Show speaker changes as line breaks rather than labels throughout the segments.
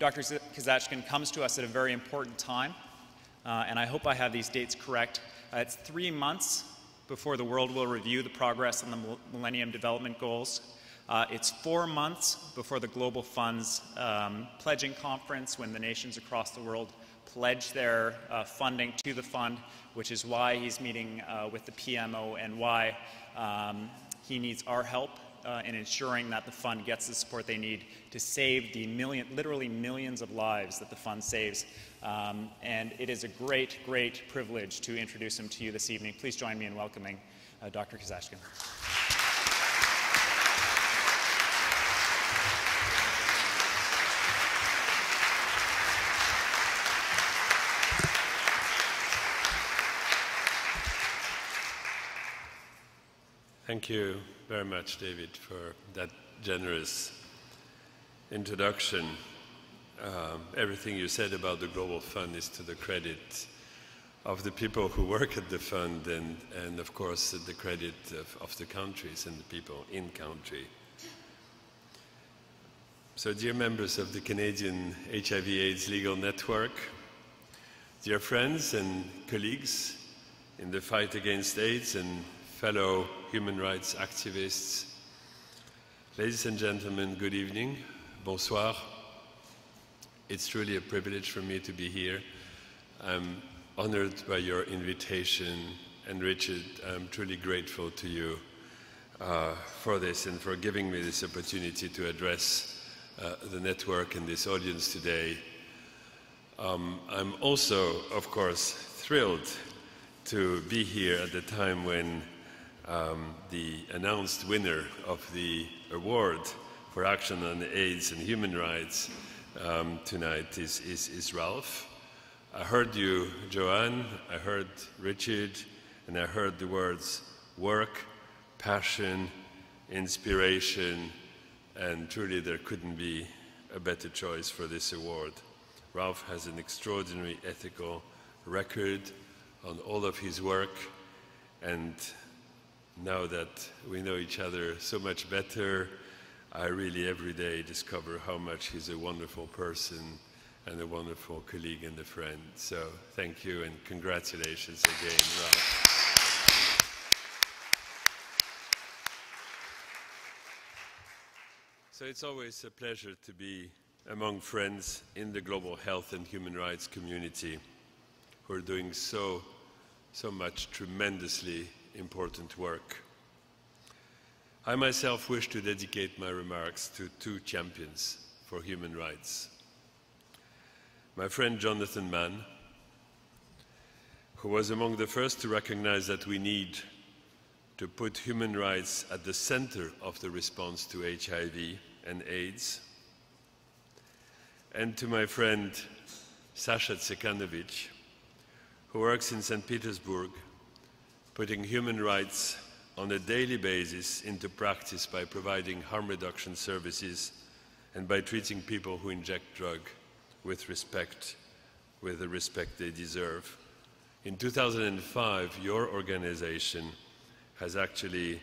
Dr. Kazatchkine comes to us at a very important time, uh, and I hope I have these dates correct. Uh, it's three months before the world will review the progress on the Millennium Development Goals. Uh, it's four months before the Global Fund's um, pledging conference when the nations across the world pledge their uh, funding to the fund, which is why he's meeting uh, with the PMO and why um, he needs our help uh, in ensuring that the fund gets the support they need to save the million, literally millions of lives that the fund saves. Um, and it is a great, great privilege to introduce him to you this evening. Please join me in welcoming uh, Dr. Kazatchkine.
Thank you very much, David, for that generous introduction. Um, everything you said about the Global Fund is to the credit of the people who work at the fund and, and of course, the credit of, of the countries and the people in country. So, dear members of the Canadian HIV AIDS Legal Network, dear friends and colleagues in the fight against AIDS and fellow human rights activists. Ladies and gentlemen, good evening. Bonsoir. It's truly a privilege for me to be here. I'm honored by your invitation, and Richard, I'm truly grateful to you uh, for this and for giving me this opportunity to address uh, the network and this audience today. Um, I'm also, of course, thrilled to be here at the time when um, the announced winner of the award for action on AIDS and human rights um, tonight is, is, is, Ralph. I heard you, Joanne, I heard Richard, and I heard the words work, passion, inspiration, and truly there couldn't be a better choice for this award. Ralph has an extraordinary ethical record on all of his work, and now that we know each other so much better, I really every day discover how much he's a wonderful person and a wonderful colleague and a friend. So thank you and congratulations again, Ralph. So it's always a pleasure to be among friends in the global health and human rights community who are doing so, so much tremendously important work. I myself wish to dedicate my remarks to two champions for human rights. My friend Jonathan Mann, who was among the first to recognize that we need to put human rights at the center of the response to HIV and AIDS, and to my friend Sasha Tsekanovic, who works in St. Petersburg putting human rights on a daily basis into practice by providing harm reduction services and by treating people who inject drug with respect, with the respect they deserve. In 2005, your organization has actually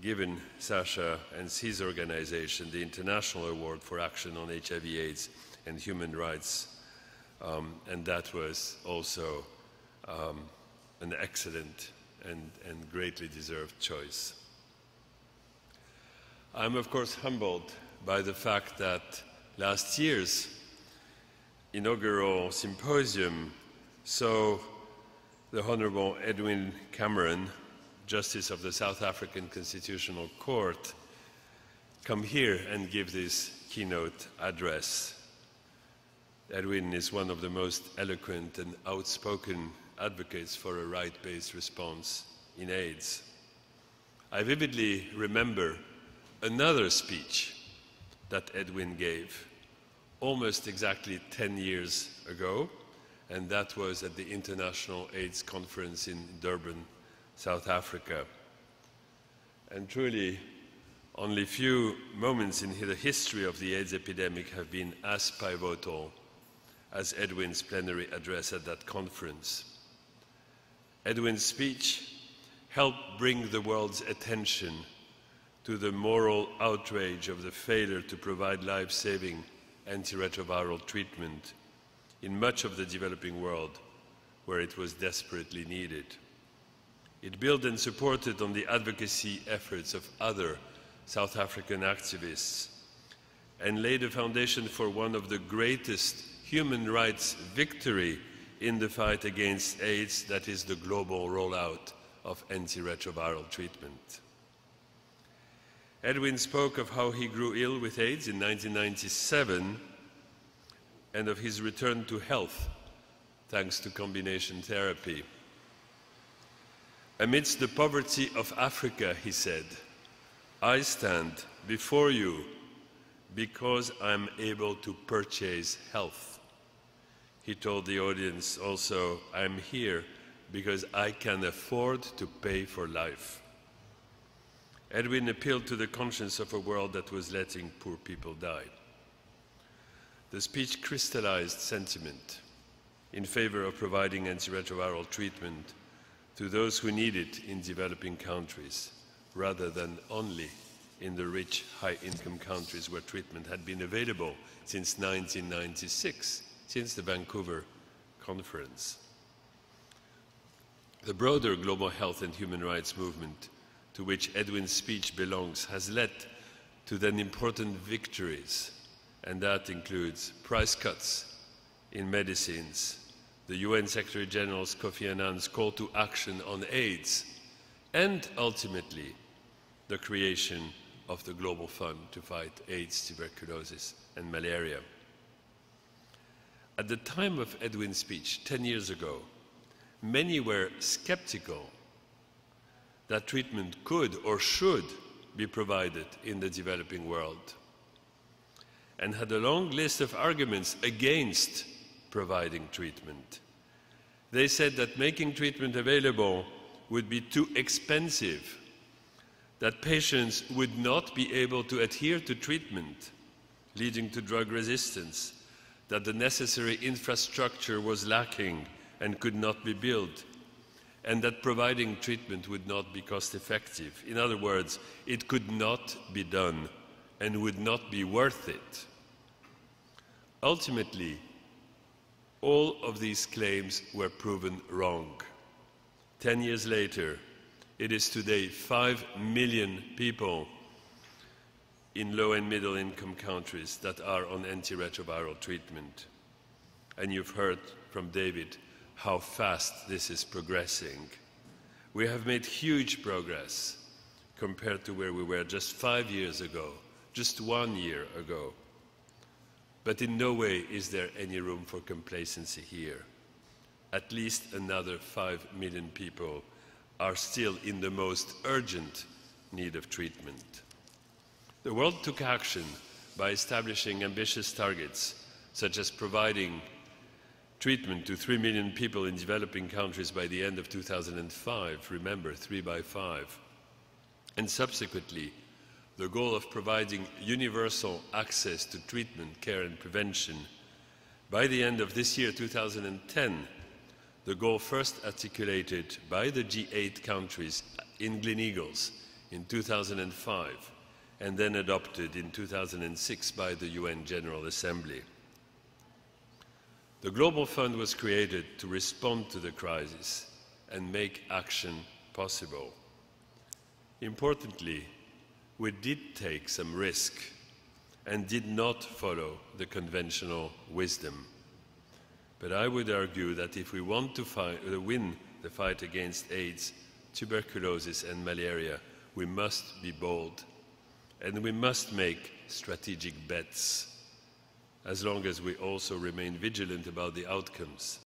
given Sasha and his organization the International Award for Action on HIV AIDS and Human Rights. Um, and that was also um, an excellent and, and greatly deserved choice. I'm, of course, humbled by the fact that last year's inaugural symposium saw the Honorable Edwin Cameron, Justice of the South African Constitutional Court, come here and give this keynote address. Edwin is one of the most eloquent and outspoken advocates for a right-based response in AIDS. I vividly remember another speech that Edwin gave almost exactly 10 years ago, and that was at the International AIDS Conference in Durban, South Africa. And truly, only few moments in the history of the AIDS epidemic have been as pivotal as Edwin's plenary address at that conference. Edwin's speech helped bring the world's attention to the moral outrage of the failure to provide life saving antiretroviral treatment in much of the developing world where it was desperately needed. It built and supported on the advocacy efforts of other South African activists and laid a foundation for one of the greatest human rights victory in the fight against AIDS, that is the global rollout of antiretroviral treatment. Edwin spoke of how he grew ill with AIDS in 1997 and of his return to health thanks to combination therapy. Amidst the poverty of Africa, he said, I stand before you because I'm able to purchase health. He told the audience also, I'm here because I can afford to pay for life. Edwin appealed to the conscience of a world that was letting poor people die. The speech crystallized sentiment in favor of providing antiretroviral treatment to those who need it in developing countries rather than only in the rich, high-income countries where treatment had been available since 1996, since the Vancouver conference. The broader global health and human rights movement to which Edwin's speech belongs has led to then important victories, and that includes price cuts in medicines, the UN Secretary General's Kofi Annan's call to action on AIDS, and ultimately the creation of the Global Fund to fight AIDS, tuberculosis, and malaria. At the time of Edwin's speech, 10 years ago, many were skeptical that treatment could or should be provided in the developing world and had a long list of arguments against providing treatment. They said that making treatment available would be too expensive, that patients would not be able to adhere to treatment, leading to drug resistance, that the necessary infrastructure was lacking and could not be built, and that providing treatment would not be cost effective. In other words, it could not be done and would not be worth it. Ultimately, all of these claims were proven wrong. Ten years later, it is today 5 million people in low and middle income countries that are on antiretroviral treatment. And you've heard from David how fast this is progressing. We have made huge progress compared to where we were just five years ago, just one year ago. But in no way is there any room for complacency here. At least another five million people are still in the most urgent need of treatment. The world took action by establishing ambitious targets, such as providing treatment to 3 million people in developing countries by the end of 2005. Remember, 3 by 5. And subsequently, the goal of providing universal access to treatment, care, and prevention. By the end of this year, 2010, the goal first articulated by the G8 countries in Gleneagles in 2005 and then adopted in 2006 by the UN General Assembly. The Global Fund was created to respond to the crisis and make action possible. Importantly, we did take some risk and did not follow the conventional wisdom. But I would argue that if we want to fight, uh, win the fight against AIDS, tuberculosis, and malaria, we must be bold and we must make strategic bets as long as we also remain vigilant about the outcomes.